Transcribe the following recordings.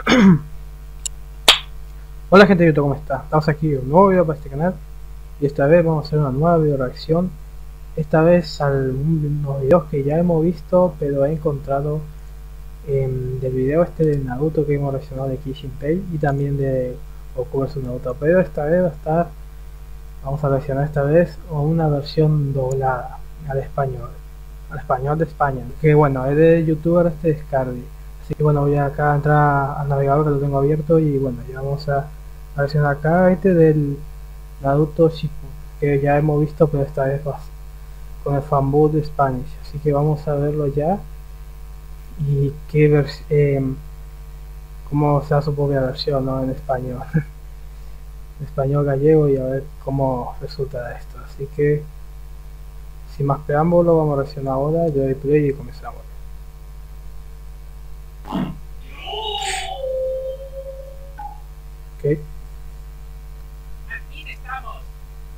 Hola gente de YouTube, ¿cómo está? Estamos aquí un nuevo video para este canal. Y esta vez vamos a hacer una nueva video reacción. Esta vez a unos videos que ya hemos visto pero he encontrado em, del video este de Naruto que hemos reaccionado de Kishinpei y también de Goku vs Naruto. Pero esta vez va a estar vamos a reaccionar esta vez a una versión doblada al español al español de España. Que bueno es de youtuber este Scardi así bueno voy acá a entrar al navegador que lo tengo abierto y bueno ya vamos a reaccionar acá este del Naruto Shippuden que ya hemos visto pero esta vez con el fanbook de Spanish. Así que vamos a verlo ya y qué eh, cómo sea su propia versión ¿no? en español. Español gallego y a ver cómo resulta esto. Así que sin más preámbulo vamos a reaccionar ahora yo doy play y comenzamos ok Aquí estamos.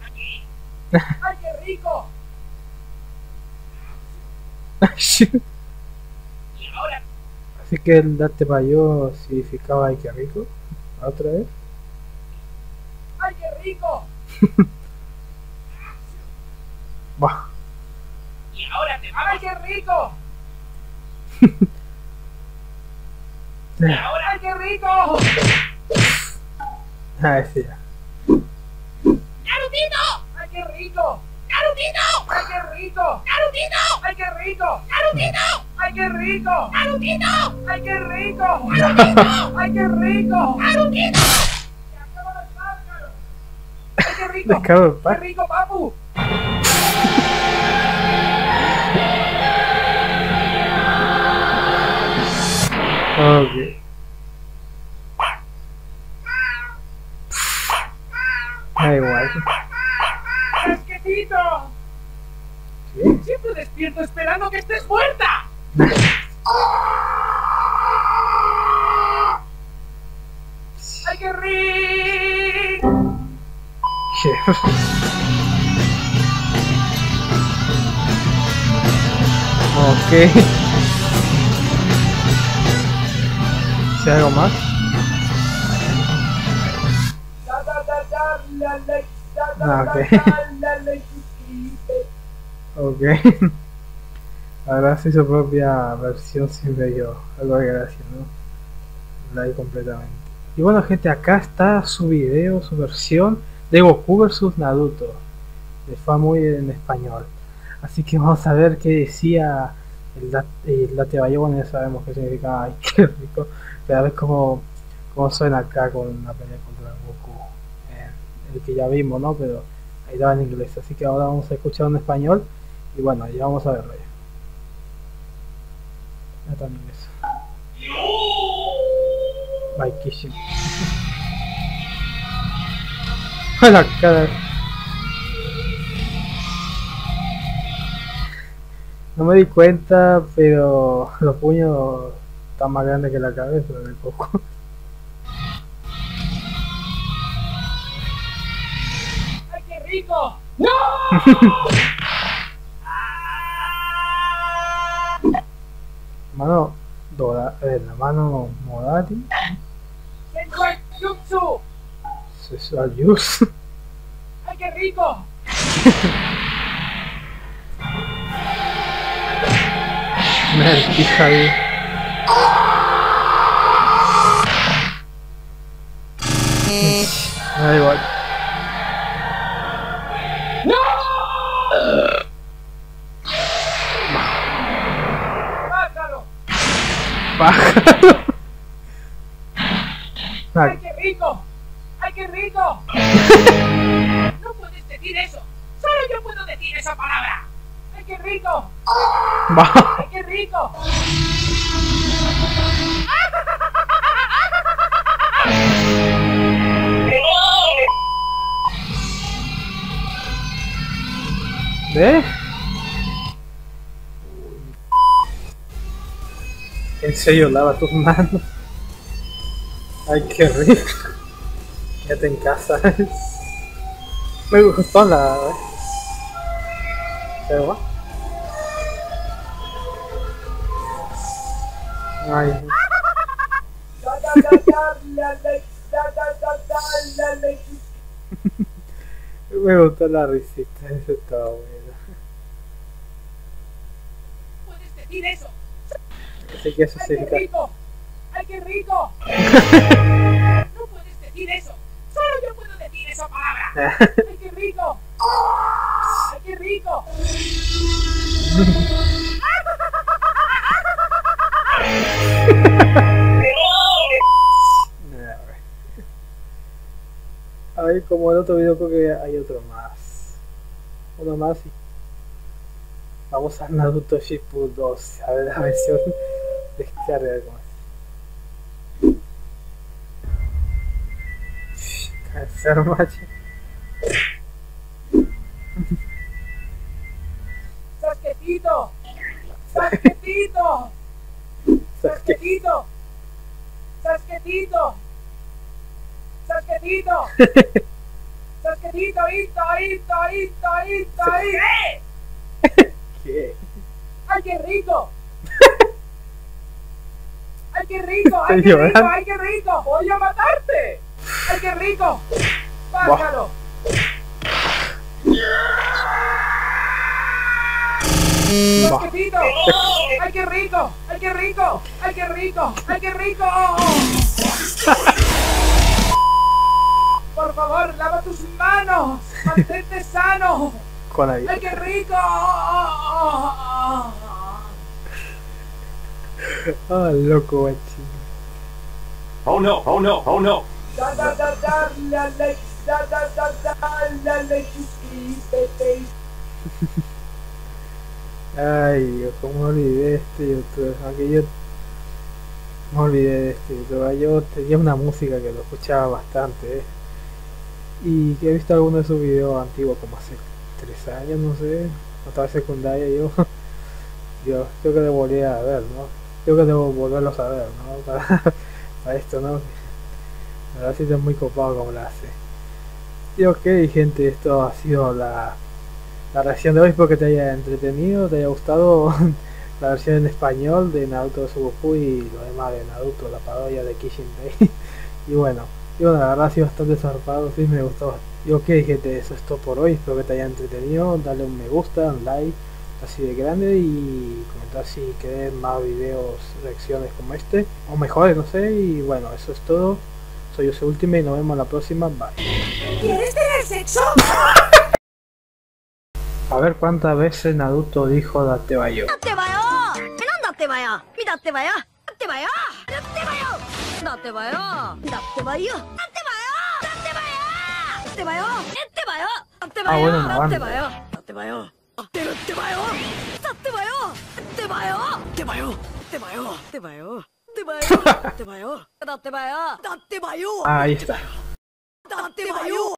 Aquí. ¡Ay, qué rico! Y ahora, Así que el date yo significaba ay que rico. Otra vez. ¡ay, qué rico! Bah. Y ahora te va ¡ay, qué rico! Y ahora, ¡ay, qué rico! Ah, sí, ya. ¡Narutito! ¡Ay, qué rico! ¡Narutito! ¡Ay, qué rico! ¡Narutito! ¡Ay, qué rico! ¡Narutito! ¡Ay, qué rico! ¡Narutito! ¡Ay, qué rico! ¡Narutito! ¡Ay, qué rico! ¡Narutito! ¡Se acaba el pájaro! ¡Ay, qué rico! Pescado de ¡Qué rico, papu! Ok. Da igual. ¡Fresquecito! ¿Qué? Siempre despierto esperando que estés muerta. ¡Ay, qué rico! Ok. ¿Si algo más? Ah, ok. la, la. Ahora sí su propia versión siempre yo. Algo de gracia, ¿no? La hay completamente. Y bueno gente, acá está su video, su versión de Goku vs Naruto. De muy en español. Así que vamos a ver qué decía el, dat el date bueno ya sabemos qué significa, ay qué rico. Pero a ver cómo, cómo suena acá con una pelea contra Goku. Que ya vimos, ¿no? Pero ahí estaba en inglés. Así que ahora vamos a escuchar en español. Y bueno, ya vamos a verlo ya. Está en inglés. Bye, Kishin. la cara. No me di cuenta, pero los puños están más grandes que la cabeza de Goku. ¡Ay, qué rico! ¡No! Mano Dora, eh, la mano Modati, ¡Sensual Jutsu! Sexual Use. ¡Ay, qué rico! Mertija ahí. Me da igual. Pájaro. ¡Ay, qué rico! ¡Ay, qué rico! No puedes decir eso. Solo yo puedo decir esa palabra. ¡Ay, qué rico! va. ¡Ay, qué rico! ¿Ves? En serio, lava tus manos. Ay, qué rico. Quédate en casa. Me gustó la. ¿Pero va? Ay. Me gustó la risita, eso estaba bueno. Puedes decir eso. Así que eso ¡Ay, qué rico! ¡Ay, qué rico! No puedes decir eso. Solo yo puedo decir esa palabra. ¡Ay, qué rico! ¡Ay, qué rico! A ver, como el otro video creo que hay otro más. Uno más y... Vamos a Naruto Shippuden 2, a ver la versión cómo es. Cáncer, macho. ¡Sasquetito! ¡Sasquetito! ¡Sasquetito! ¡Sasquetito! ¡Sasquetito! ¡Sasquetito! ¡Ito, ito, ito, ito, ito! ¿Qué? ¡Ay, qué rico! ¡Ay, qué rico! ¡Ay, qué rico! ¡Ay, qué rico! ¡Voy a matarte! ¡Ay, qué rico! ¡Pájaro! Bah. ¡Sasquetito! ¡Ay, qué rico! ¡Ay, qué rico! ¡Ay, qué rico! ¡Ay, qué rico! Por favor, lava tus manos. Mantente sano. Con ahí. ¡Ay, qué rico! Ah, loco, guachín. Oh no, oh no, oh no. Da da da da la da da da da la. Ay, Dios, cómo olvidé de este youtuber. Aunque yo me olvidé de este youtuber. Yo tenía una música que lo escuchaba bastante. ¿eh? Y que he visto algunos de sus videos antiguos, como hace tres años, no sé. No estaba en secundaria yo. Yo creo que debo volver a ver, ¿no? Creo que debo volverlos a ver, ¿no? Para, esto, ¿no? La verdad sí está muy copado como lo hace. Y ok, gente, esto ha sido la, la reacción de hoy. Espero que te haya entretenido, te haya gustado la versión en español de Naruto Goku y lo demás de Naruto, la parodia de Kishin y bueno, y bueno, la verdad ha sido bastante zarpado, sí me gustó. Y ok, gente, eso es todo por hoy. Espero que te haya entretenido. Dale un me gusta, un like así de grande y comentar si quieren más videos, reacciones como este o mejores, no sé. Y bueno, eso es todo. Soy José Última y nos vemos la próxima. Bye. ¿Quieres tener sexo? A ver cuántas veces Naruto dijo date bayo. ¡Date bayo! ¡Que no date bayo! ¡Date bayo! ¡Date bayo! ¡Date ¡Date bayo! ¡Date bayo! ¡Date bayo! ¡Date bayo! ¡Date bayo! ¡Date bayo! ¡Date bayo! ¡Date ¡Date bayo! ってるってばよ。さってばよ。ってばよ。ってばよ。ってばよ。ってばよ。ってばよ。ってばよ。だ ってばよ。だってばよ。ああいいだよ。だってばよ。